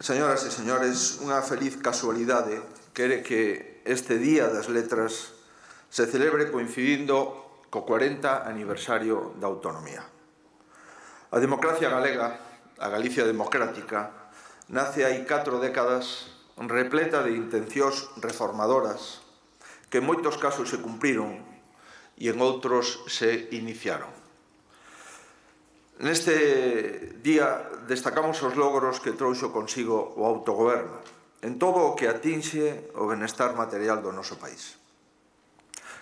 Señoras e señores, unha feliz casualidade quere que este Día das Letras se celebre coincidindo co 40 aniversario da autonomía. A democracia galega, a Galicia democrática, nace hai catro décadas repleta de intencións reformadoras que en moitos casos se cumpriron e en outros se iniciaron. Neste día destacamos os logros que trouxo consigo o autogoberno en todo o que atinxe o benestar material do noso país.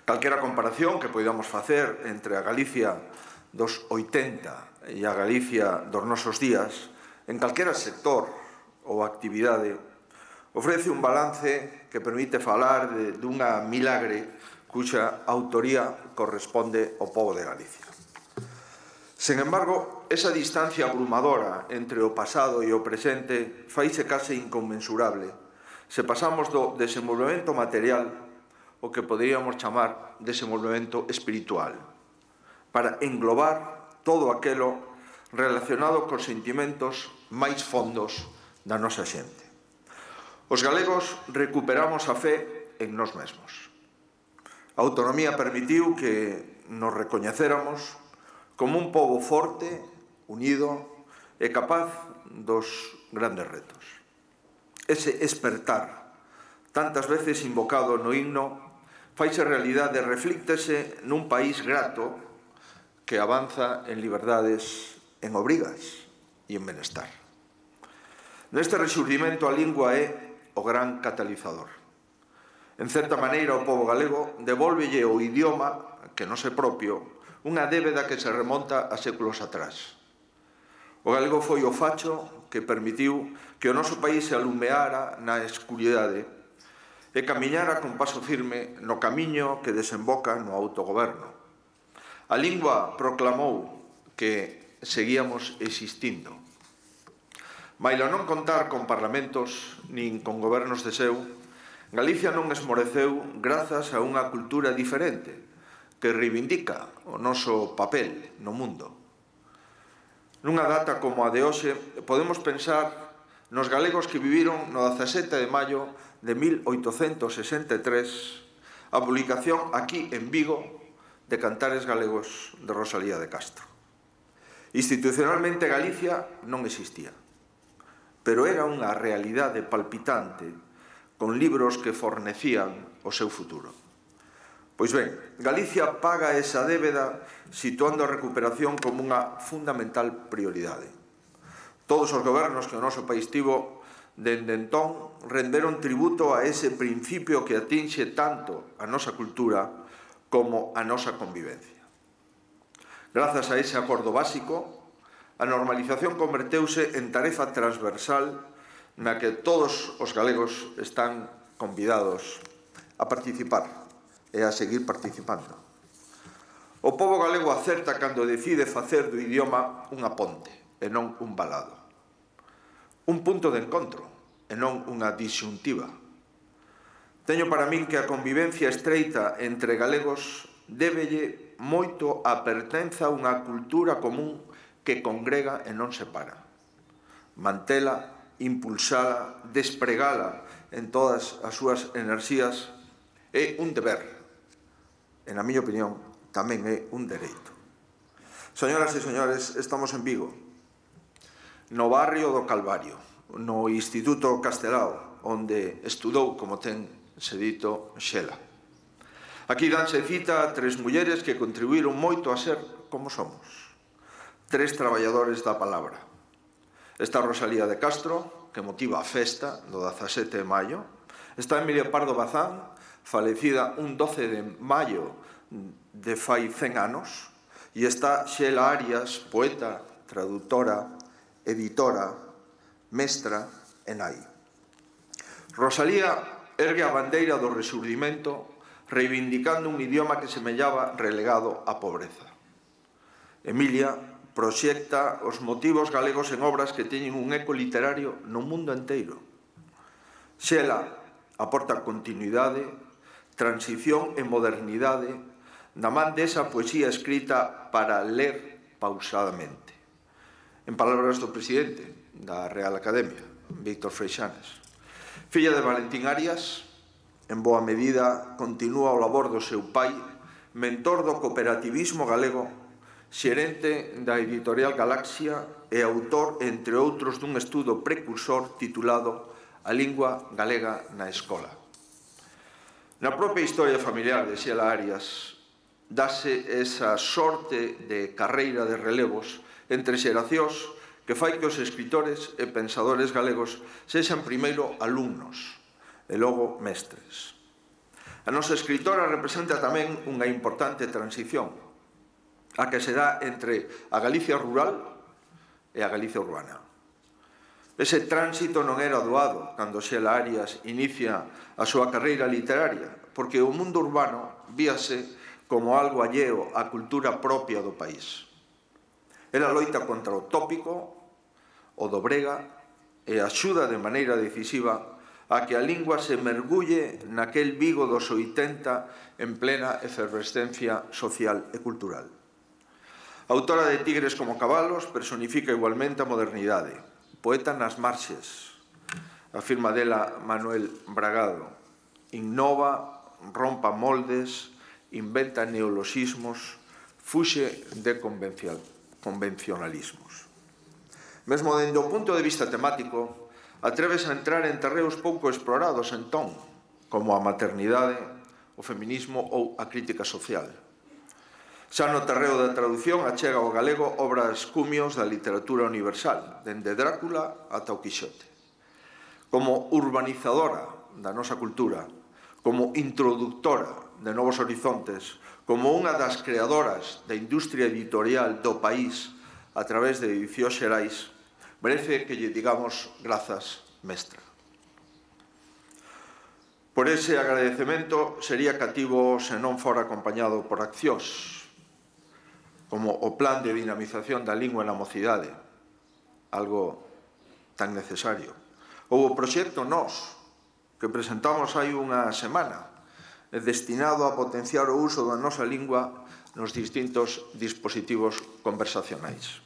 Calquera comparación que poidamos facer entre a Galicia dos 80 e a Galicia dos nosos días, en calquera sector ou actividade, ofrece un balance que permite falar de, dunha milagre cuxa autoría corresponde ao povo de Galicia. Sen embargo, esa distancia abrumadora entre o pasado e o presente faise case inconmensurable. Se pasamos do desenvolvemento material o que poderíamos chamar desenvolvemento espiritual, para englobar todo aquelo relacionado cos sentimentos máis fondos da nosa xente. Os galegos recuperamos a fe en nós mesmos. A autonomía permitiu que nos recoñecéramos como un pobo forte, unido e capaz dos grandes retos. Ese espertar, tantas veces invocado no himno, faise realidade reflíctese nun país grato que avanza en liberdades, en obrigas e en benestar. Neste resurdimento a lingua é o gran catalizador. En certa maneira, o povo galego devólvelle o idioma que non se propio unha débeda que se remonta a séculos atrás. O galego foi o facho que permitiu que o noso país se alumeara na escuridade e camiñara con paso firme no camiño que desemboca no autogoberno. A lingua proclamou que seguíamos existindo. Mailo non contar con parlamentos nin con gobernos de seu, Galicia non esmoreceu grazas a unha cultura diferente, que reivindica o noso papel no mundo. Nunha data como a de hoxe, podemos pensar nos galegos que viviron no 17 de maio de 1863 a publicación aquí en Vigo de Cantares Galegos de Rosalía de Castro. Institucionalmente Galicia non existía, pero era unha realidade palpitante con libros que fornecían o seu futuro. Pois ben, Galicia paga esa débeda situando a recuperación como unha fundamental prioridade. Todos os gobernos que o noso país tivo dende entón renderon tributo a ese principio que atinxe tanto a nosa cultura como a nosa convivencia. Grazas a ese acordo básico, a normalización converteuse en tarefa transversal na que todos os galegos están convidados a participar e a seguir participando. O povo galego acerta cando decide facer do idioma unha ponte e non un balado. Un punto de encontro e non unha disyuntiva. Teño para min que a convivencia estreita entre galegos débelle moito a pertenza a unha cultura común que congrega e non separa. Mantela, impulsala, despregala en todas as súas enerxías é un deber e na miña opinión, tamén é un dereito. Señoras e señores, estamos en Vigo, no barrio do Calvario, no Instituto Castelao, onde estudou, como ten se dito, Xela. Aquí danse cita a tres mulleres que contribuíron moito a ser como somos. Tres traballadores da palabra. Está Rosalía de Castro, que motiva a festa do 17 de maio. Está Emilia Pardo Bazán, falecida un 12 de maio de fai 100 anos, e está Xela Arias, poeta, traductora, editora, mestra e nai. Rosalía ergue a bandeira do resurdimento reivindicando un idioma que semellaba relegado á pobreza. Emilia proxecta os motivos galegos en obras que teñen un eco literario no mundo enteiro. Xela aporta continuidade Transición e modernidade na man desa poesía escrita para ler pausadamente. En palabras do presidente da Real Academia, Víctor Freixanes. Filla de Valentín Arias, en boa medida continúa o labor do seu pai, mentor do cooperativismo galego, xerente da editorial Galaxia e autor, entre outros, dun estudo precursor titulado A lingua galega na escola. Na propia historia familiar de Xela Arias dase esa sorte de carreira de relevos entre xeracións que fai que os escritores e pensadores galegos sexan primeiro alumnos e logo mestres. A nosa escritora representa tamén unha importante transición a que se dá entre a Galicia rural e a Galicia urbana. Ese tránsito non era doado cando Xela Arias inicia a súa carreira literaria, porque o mundo urbano víase como algo alleo á cultura propia do país. Era loita contra o tópico, o dobrega, e axuda de maneira decisiva a que a lingua se mergulle naquel Vigo dos 80 en plena efervescencia social e cultural. Autora de Tigres como Cabalos, personifica igualmente a modernidade, Poeta nas marxes, afirma dela Manuel Bragado. Innova, rompa moldes, inventa neoloxismos, fuxe de convencionalismos. Mesmo dende o punto de vista temático, atreves a entrar en terreos pouco explorados entón, como a maternidade, o feminismo ou a crítica social. Xa no terreo da traducción achega ao galego obras cumios da literatura universal, dende Drácula ata o Quixote. Como urbanizadora da nosa cultura, como introductora de novos horizontes, como unha das creadoras da industria editorial do país a través de Edicións Xerais, merece que lle digamos grazas, mestra. Por ese agradecemento sería cativo se non fora acompañado por accións, como o plan de dinamización da lingua na mocidade, algo tan necesario. Ou o proxecto NOS, que presentamos hai unha semana, destinado a potenciar o uso da nosa lingua nos distintos dispositivos conversacionais.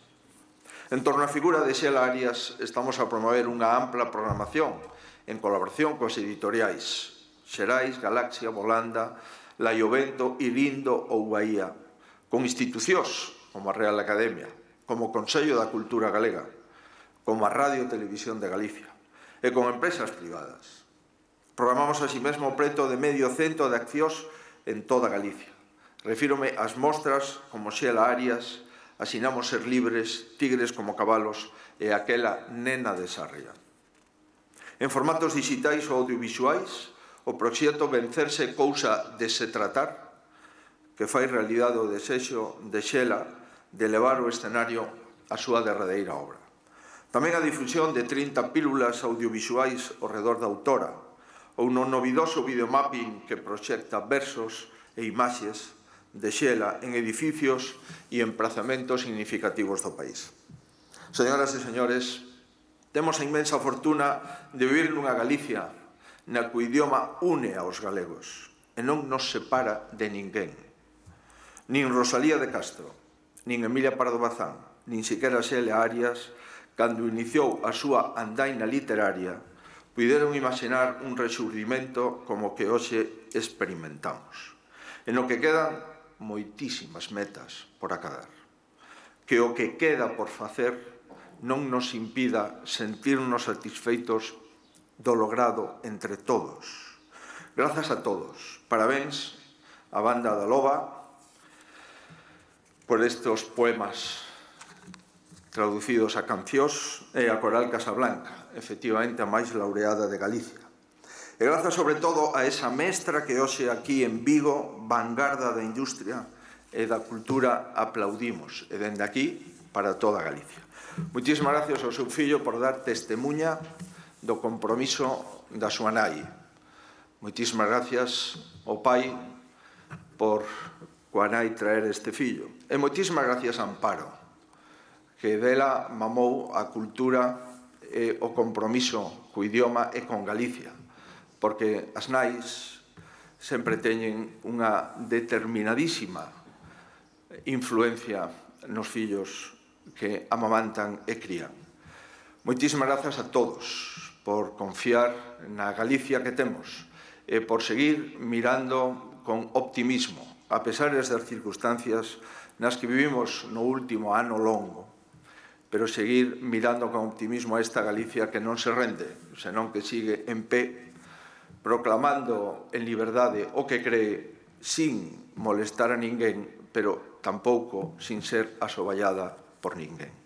En torno á figura de Xela Arias estamos a promover unha ampla programación en colaboración coas editoriais Xerais, Galaxia, Volanda, Laiovento, Irindo ou Bahía, con institucións como a Real Academia, como o Consello da Cultura Galega, como a Radio Televisión de Galicia e con empresas privadas. Programamos así mesmo preto de medio cento de accións en toda Galicia. Refírome ás mostras como Xela Arias, Asinamos ser libres, Tigres como cabalos e aquela Nena de Sarria. En formatos digitais ou audiovisuais, o proxecto Vencerse cousa de se tratar que fai realidade o desexo de Xela de levar o escenario á súa derradeira obra. Tamén a difusión de 30 pílulas audiovisuais ao redor da autora, ou no novidoso videomapping que proxecta versos e imaxes de Xela en edificios e emplazamentos significativos do país. Señoras e señores, temos a inmensa fortuna de vivir nunha Galicia na que o idioma une aos galegos e non nos separa de ninguén. Nin Rosalía de Castro, nin Emilia Pardo Bazán, nin siquera Xelia Arias, cando iniciou a súa andaina literaria, puderon imaginar un resurdimento como que hoxe experimentamos, e no que quedan moitísimas metas por acadar. Que o que queda por facer non nos impida sentirnos satisfeitos do logrado entre todos. Grazas a todos. Parabéns a banda da Loba, por estos poemas traducidos a cancións e a coral Casablanca, efectivamente a máis laureada de Galicia. E grazas sobre todo a esa mestra que hoxe aquí en Vigo, vanguarda da industria e da cultura, aplaudimos, e dende aquí para toda Galicia. Muchísimas gracias ao seu fillo por dar testemunha do compromiso da súa nai. Muchísimas gracias ao pai por coa nai traer este fillo E moitísimas gracias a Amparo, que dela mamou a cultura e o compromiso co idioma e con Galicia, porque as nais sempre teñen unha determinadísima influencia nos fillos que amamantan e crían. Moitísimas grazas a todos por confiar na Galicia que temos e por seguir mirando con optimismo a pesar das circunstancias nas que vivimos no último ano longo, pero seguir mirando con optimismo a esta Galicia que non se rende, senón que sigue en pé, proclamando en liberdade o que cree sin molestar a ninguén, pero tampouco sin ser asoballada por ninguén.